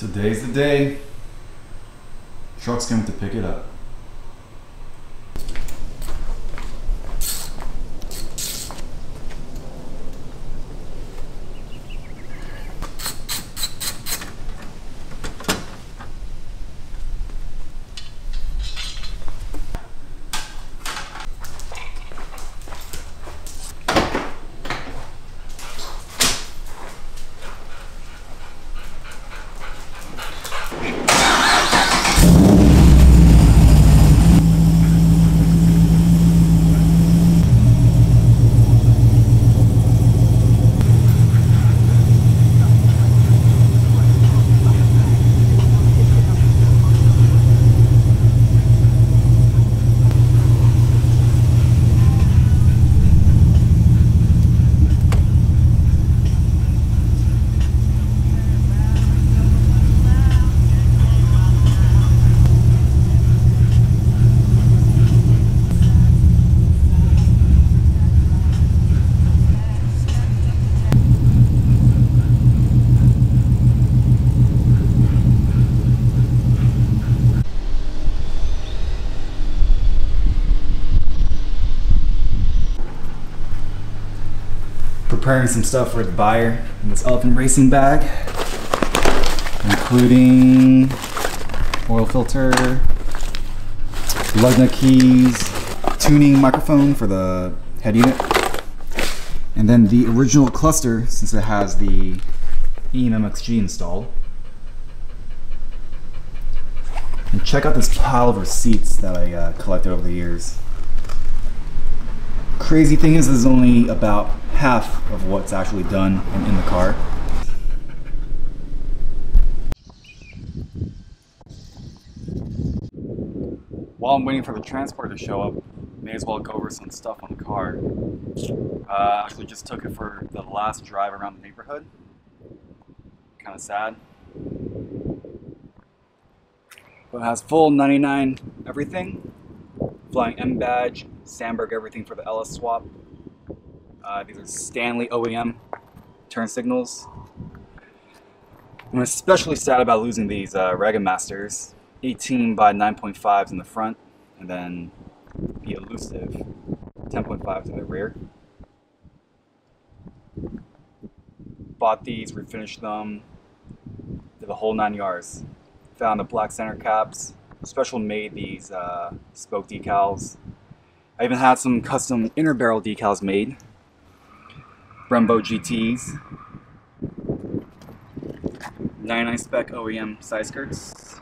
Today's the day. Truck's coming to pick it up. Preparing some stuff for the buyer in this elephant racing bag, including oil filter, lug nut keys, tuning microphone for the head unit, and then the original cluster since it has the AIM MXG installed. And check out this pile of receipts that I uh, collected over the years. Crazy thing is, this is only about half of what's actually done in the car. While I'm waiting for the transporter to show up, may as well go over some stuff on the car. Uh, actually just took it for the last drive around the neighborhood. Kind of sad. But it has full 99 everything. Flying M badge, Sandberg everything for the LS swap. Uh, these are Stanley OEM turn signals. I'm especially sad about losing these uh, Rega Masters. 18 by 9.5s in the front, and then the elusive 10.5s in the rear. Bought these, refinished them, did the whole nine yards. Found the black center caps, special made these uh, spoke decals. I even had some custom inner barrel decals made. Brembo GTs. 99 spec OEM side skirts.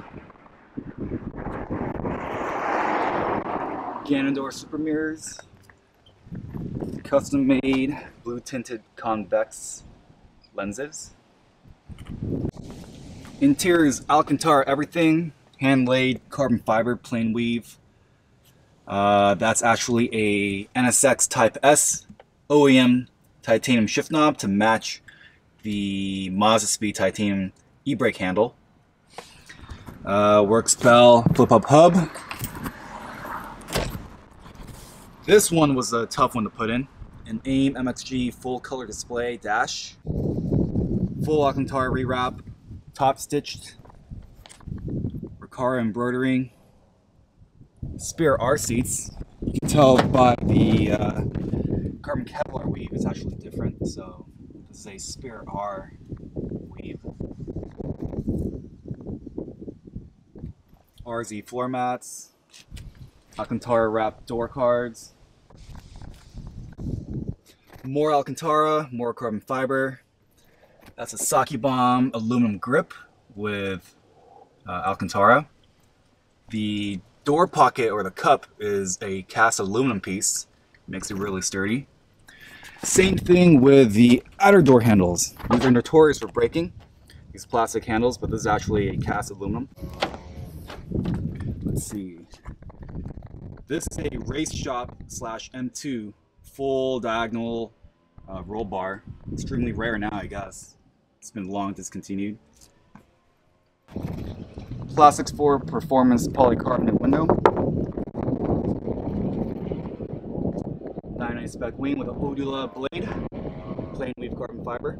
Ganador super mirrors. Custom made blue tinted convex lenses. Interior is Alcantara everything, hand laid carbon fiber plain weave. Uh, that's actually a NSX Type S OEM titanium shift knob to match the Mazdaspeed titanium e-brake handle. Uh, Works Bell flip up hub. This one was a tough one to put in. An AIM MXG full color display dash. Full Alcantara rewrap, top stitched, Recaro embroidering, Spirit R seats. You can tell by the uh, carbon Kevlar weave is actually different. So this is a Spirit R weave. RZ floor mats, Alcantara wrapped door cards, more Alcantara, more carbon fiber. That's a Sakebomb aluminum grip with uh, Alcantara. The door pocket or the cup is a cast aluminum piece. Makes it really sturdy. Same thing with the outer door handles. These are notorious for breaking, these plastic handles, but this is actually a cast aluminum. Let's see. This is a race shop slash M2 full diagonal uh, roll bar. Extremely rare now, I guess. It's been long discontinued. Plastics for performance polycarbonate window. 99 spec wing with a Odula blade, plain weave carbon fiber.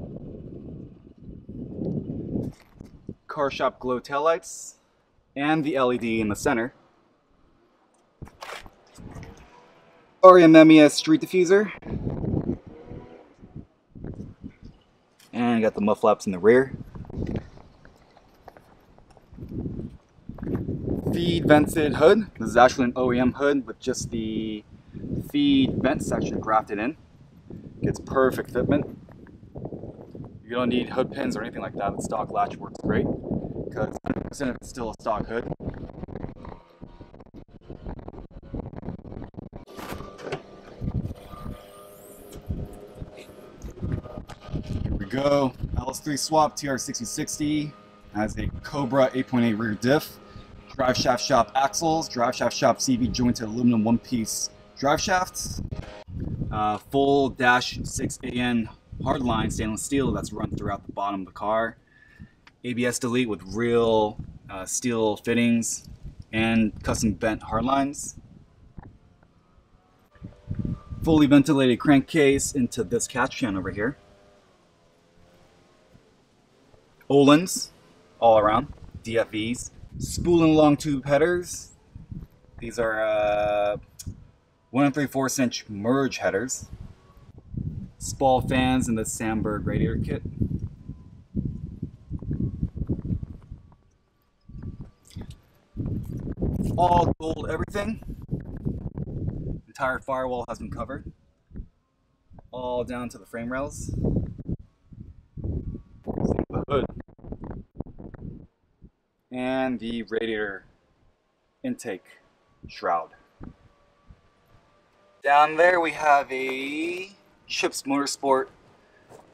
Car Shop glow tail lights and the LED in the center. MES street diffuser. And got the muff flaps in the rear. Feed vented hood. This is actually an OEM hood with just the feed vent section grafted in. Gets perfect fitment. You don't need hood pins or anything like that. The stock latch works great because 100% of it's still a stock hood. Here we go. LS3 swap TR6060 has a Cobra 8.8 rear diff, drive shaft shop axles, drive shaft shop CV jointed aluminum one piece drive shafts, uh, full dash 6AN hardline stainless steel that's run throughout the bottom of the car, ABS delete with real uh, steel fittings and custom bent hardlines. Fully ventilated crankcase into this catch can over here. Öhlins all around, DFVs. Spool and long tube headers. These are uh, 1 and 3 4 inch merge headers. Spal fans in the Sandberg radiator kit. All gold everything. Entire firewall has been covered. All down to the frame rails. The hood. And the radiator intake shroud. Down there we have a Chips Motorsport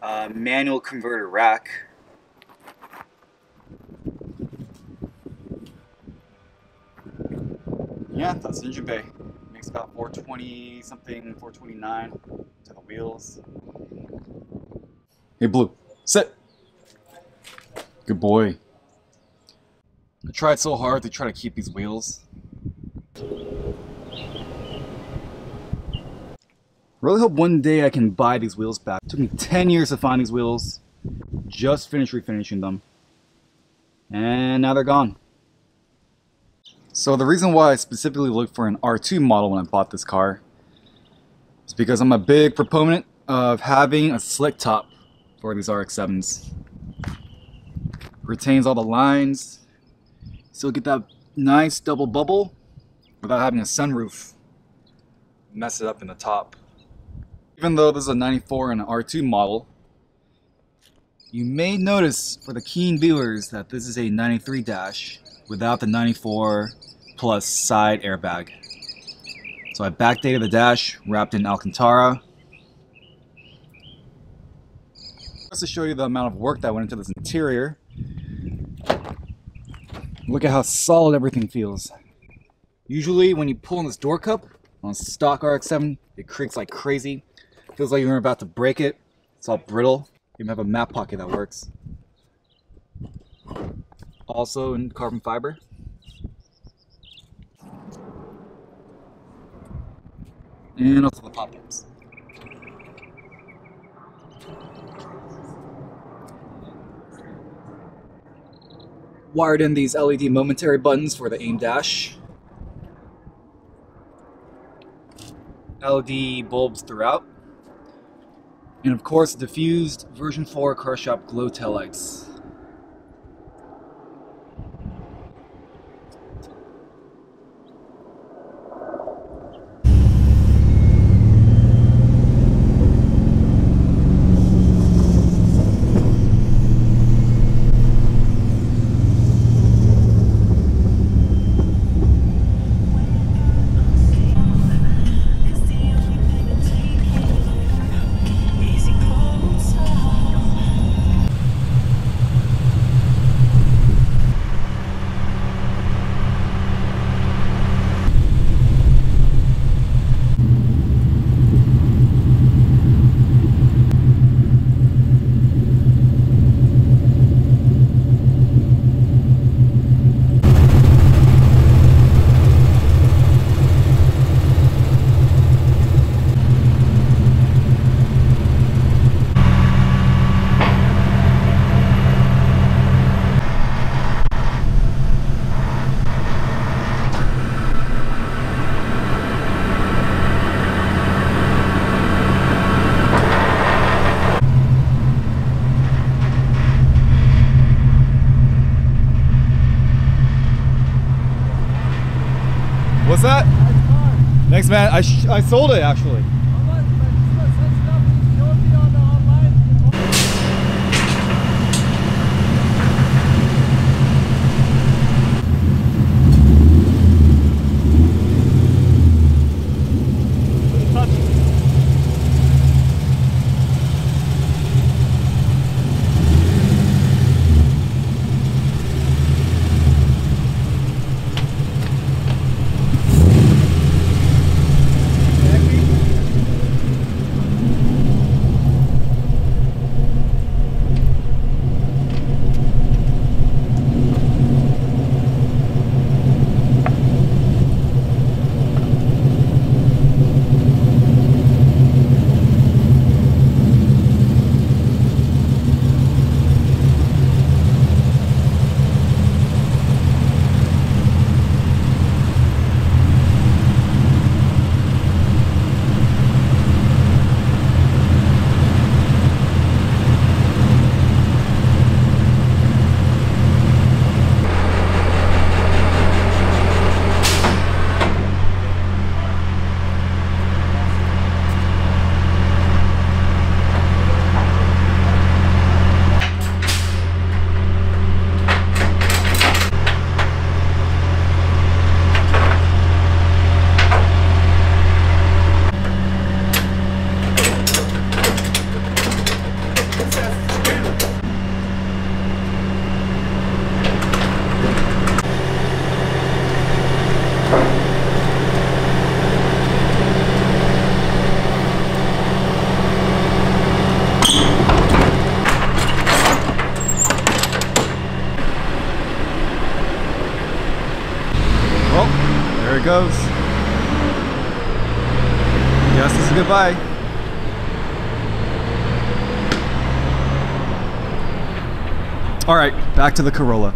uh, manual converter rack. Yeah, that's engine bay. Makes about 420 something, 429 to the wheels. Hey Blue, sit. Good boy. I tried so hard to try to keep these wheels. Really hope one day I can buy these wheels back. It took me 10 years to find these wheels. Just finished refinishing them. And now they're gone. So the reason why I specifically looked for an R2 model when I bought this car is because I'm a big proponent of having a slick top for these RX-7s. Retains all the lines, still get that nice double bubble without having a sunroof mess it up in the top. Even though this is a 94 and an R2 model, you may notice for the keen viewers that this is a 93 dash without the 94 plus side airbag. So I backdated the dash, wrapped in Alcantara. Just to show you the amount of work that went into this interior. Look at how solid everything feels. Usually when you pull on this door cup on stock RX-7, it creaks like crazy. Feels like you're about to break it. It's all brittle. You have a map pocket that works. Also in carbon fiber. And also the pop-ups. Wired in these LED momentary buttons for the AIM dash. LED bulbs throughout. And of course, diffused version 4 car shop glow tail lights. Thanks, man. I, I sold it actually. Well, there goes. Yes, this is goodbye. All right, back to the Corolla.